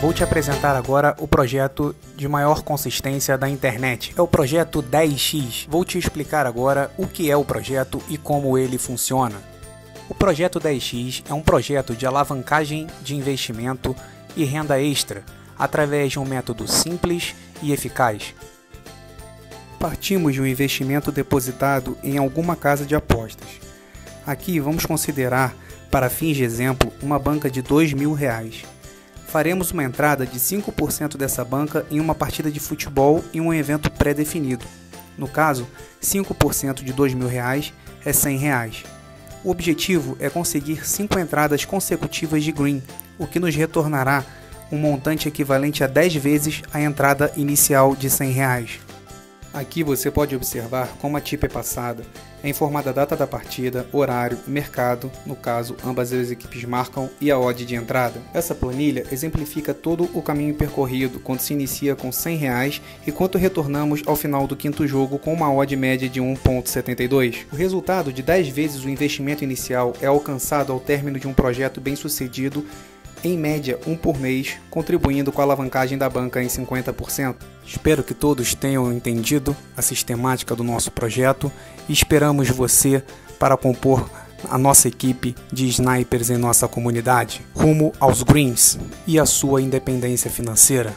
Vou te apresentar agora o projeto de maior consistência da internet. É o projeto 10x. Vou te explicar agora o que é o projeto e como ele funciona. O projeto 10x é um projeto de alavancagem de investimento e renda extra através de um método simples e eficaz. Partimos de um investimento depositado em alguma casa de apostas. Aqui vamos considerar, para fins de exemplo, uma banca de R$ mil reais faremos uma entrada de 5% dessa banca em uma partida de futebol em um evento pré-definido. No caso, 5% de R$ 2.000 é 100 reais. O objetivo é conseguir 5 entradas consecutivas de green, o que nos retornará um montante equivalente a 10 vezes a entrada inicial de 100 reais. Aqui você pode observar como a tip é passada. É informada a data da partida, horário, mercado, no caso, ambas as equipes marcam, e a odd de entrada. Essa planilha exemplifica todo o caminho percorrido quando se inicia com 100 reais e quanto retornamos ao final do quinto jogo com uma odd média de 1.72. O resultado de 10 vezes o investimento inicial é alcançado ao término de um projeto bem sucedido em média um por mês, contribuindo com a alavancagem da banca em 50%. Espero que todos tenham entendido a sistemática do nosso projeto e esperamos você para compor a nossa equipe de snipers em nossa comunidade, rumo aos greens e a sua independência financeira.